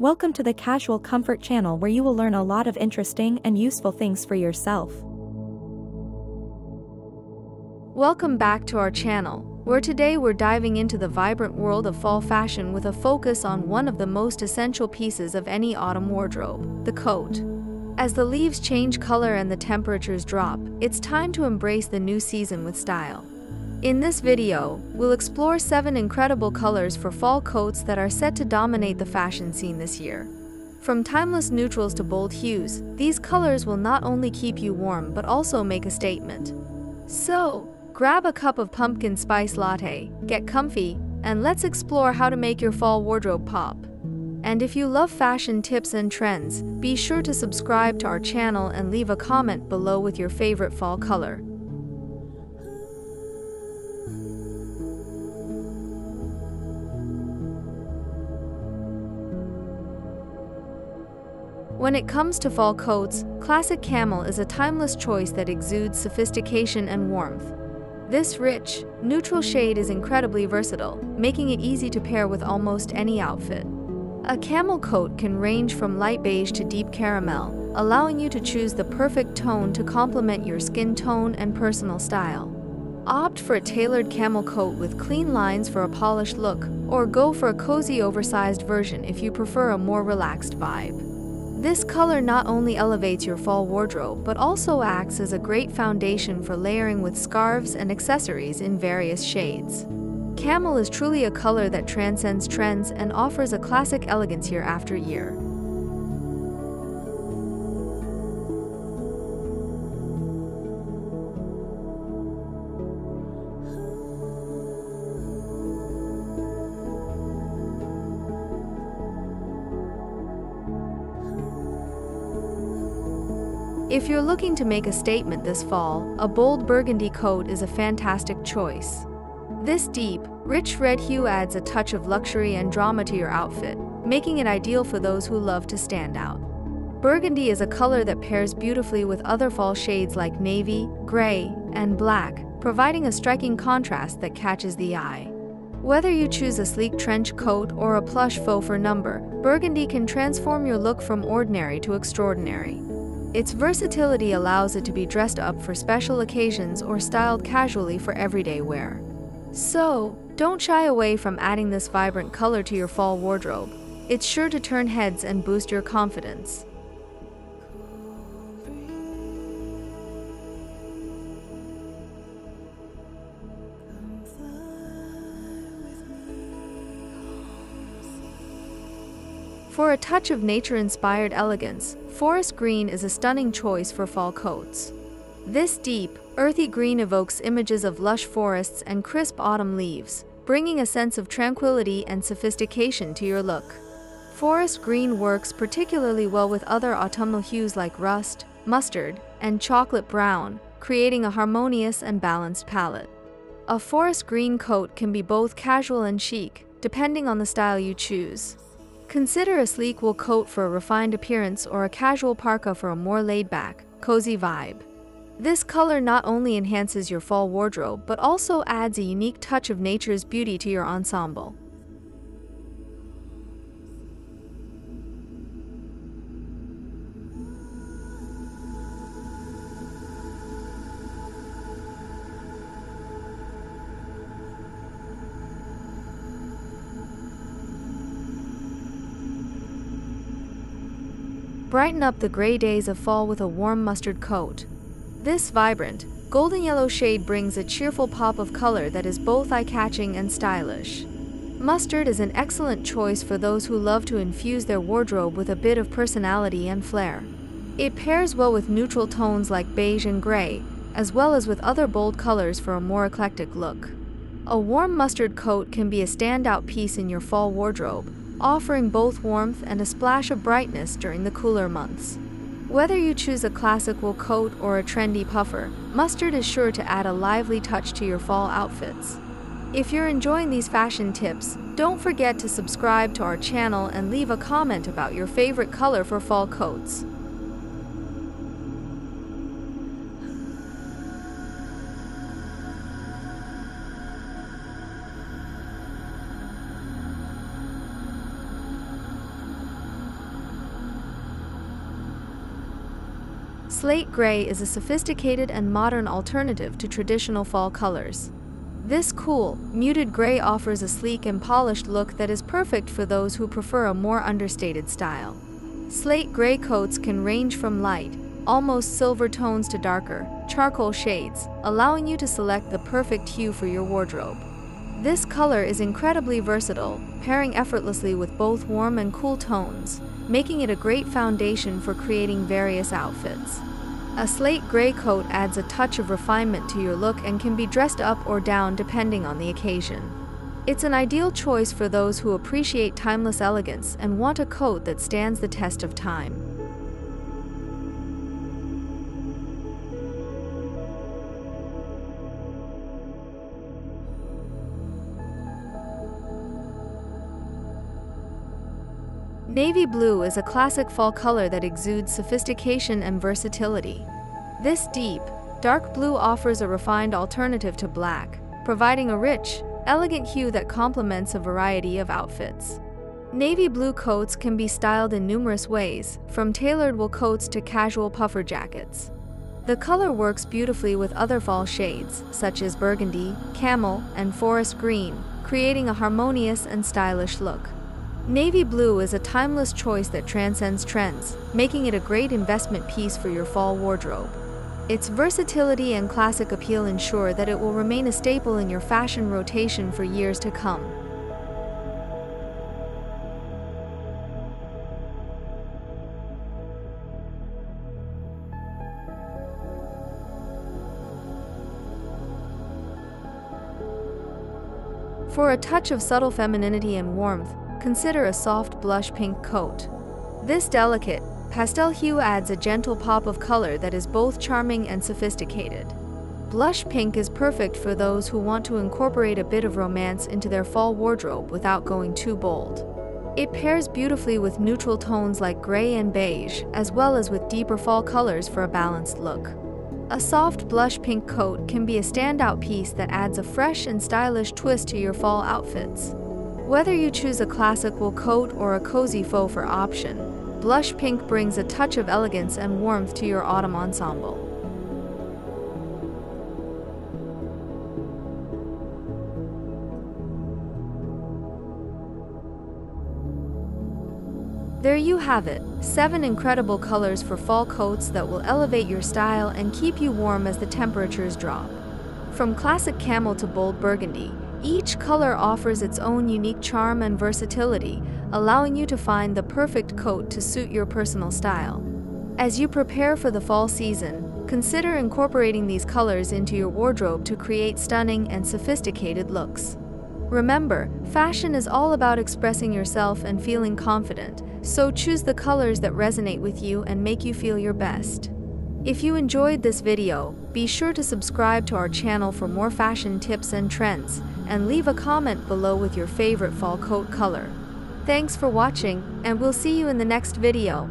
Welcome to the Casual Comfort channel where you will learn a lot of interesting and useful things for yourself. Welcome back to our channel, where today we're diving into the vibrant world of fall fashion with a focus on one of the most essential pieces of any autumn wardrobe, the coat. As the leaves change color and the temperatures drop, it's time to embrace the new season with style. In this video, we'll explore 7 incredible colors for fall coats that are set to dominate the fashion scene this year. From timeless neutrals to bold hues, these colors will not only keep you warm but also make a statement. So, grab a cup of pumpkin spice latte, get comfy, and let's explore how to make your fall wardrobe pop. And if you love fashion tips and trends, be sure to subscribe to our channel and leave a comment below with your favorite fall color. When it comes to fall coats, Classic Camel is a timeless choice that exudes sophistication and warmth. This rich, neutral shade is incredibly versatile, making it easy to pair with almost any outfit. A camel coat can range from light beige to deep caramel, allowing you to choose the perfect tone to complement your skin tone and personal style. Opt for a tailored camel coat with clean lines for a polished look, or go for a cozy oversized version if you prefer a more relaxed vibe. This color not only elevates your fall wardrobe, but also acts as a great foundation for layering with scarves and accessories in various shades. Camel is truly a color that transcends trends and offers a classic elegance year after year. If you're looking to make a statement this fall, a bold burgundy coat is a fantastic choice. This deep, rich red hue adds a touch of luxury and drama to your outfit, making it ideal for those who love to stand out. Burgundy is a color that pairs beautifully with other fall shades like navy, gray, and black, providing a striking contrast that catches the eye. Whether you choose a sleek trench coat or a plush faux fur number, burgundy can transform your look from ordinary to extraordinary. Its versatility allows it to be dressed up for special occasions or styled casually for everyday wear. So, don't shy away from adding this vibrant color to your fall wardrobe. It's sure to turn heads and boost your confidence. For a touch of nature-inspired elegance, forest green is a stunning choice for fall coats. This deep, earthy green evokes images of lush forests and crisp autumn leaves, bringing a sense of tranquility and sophistication to your look. Forest green works particularly well with other autumnal hues like rust, mustard, and chocolate brown, creating a harmonious and balanced palette. A forest green coat can be both casual and chic, depending on the style you choose. Consider a sleek wool coat for a refined appearance or a casual parka for a more laid-back, cozy vibe. This color not only enhances your fall wardrobe, but also adds a unique touch of nature's beauty to your ensemble. Brighten up the gray days of fall with a warm mustard coat. This vibrant, golden yellow shade brings a cheerful pop of color that is both eye-catching and stylish. Mustard is an excellent choice for those who love to infuse their wardrobe with a bit of personality and flair. It pairs well with neutral tones like beige and gray, as well as with other bold colors for a more eclectic look. A warm mustard coat can be a standout piece in your fall wardrobe, offering both warmth and a splash of brightness during the cooler months. Whether you choose a classic wool coat or a trendy puffer, mustard is sure to add a lively touch to your fall outfits. If you're enjoying these fashion tips, don't forget to subscribe to our channel and leave a comment about your favorite color for fall coats. Slate gray is a sophisticated and modern alternative to traditional fall colors. This cool, muted gray offers a sleek and polished look that is perfect for those who prefer a more understated style. Slate gray coats can range from light, almost silver tones to darker, charcoal shades, allowing you to select the perfect hue for your wardrobe. This color is incredibly versatile, pairing effortlessly with both warm and cool tones, making it a great foundation for creating various outfits. A slate gray coat adds a touch of refinement to your look and can be dressed up or down depending on the occasion. It's an ideal choice for those who appreciate timeless elegance and want a coat that stands the test of time. Navy blue is a classic fall color that exudes sophistication and versatility. This deep, dark blue offers a refined alternative to black, providing a rich, elegant hue that complements a variety of outfits. Navy blue coats can be styled in numerous ways, from tailored wool coats to casual puffer jackets. The color works beautifully with other fall shades, such as burgundy, camel, and forest green, creating a harmonious and stylish look. Navy blue is a timeless choice that transcends trends, making it a great investment piece for your fall wardrobe. Its versatility and classic appeal ensure that it will remain a staple in your fashion rotation for years to come. For a touch of subtle femininity and warmth, consider a soft blush pink coat. This delicate, pastel hue adds a gentle pop of color that is both charming and sophisticated. Blush pink is perfect for those who want to incorporate a bit of romance into their fall wardrobe without going too bold. It pairs beautifully with neutral tones like gray and beige, as well as with deeper fall colors for a balanced look. A soft blush pink coat can be a standout piece that adds a fresh and stylish twist to your fall outfits. Whether you choose a classic wool coat or a cozy faux fur option, blush pink brings a touch of elegance and warmth to your autumn ensemble. There you have it, 7 incredible colors for fall coats that will elevate your style and keep you warm as the temperatures drop. From classic camel to bold burgundy, each color offers its own unique charm and versatility, allowing you to find the perfect coat to suit your personal style. As you prepare for the fall season, consider incorporating these colors into your wardrobe to create stunning and sophisticated looks. Remember, fashion is all about expressing yourself and feeling confident, so choose the colors that resonate with you and make you feel your best. If you enjoyed this video, be sure to subscribe to our channel for more fashion tips and trends and leave a comment below with your favorite fall coat color. Thanks for watching, and we'll see you in the next video.